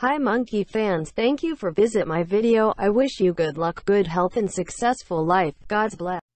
Hi monkey fans, thank you for visit my video. I wish you good luck, good health and successful life. God's bless.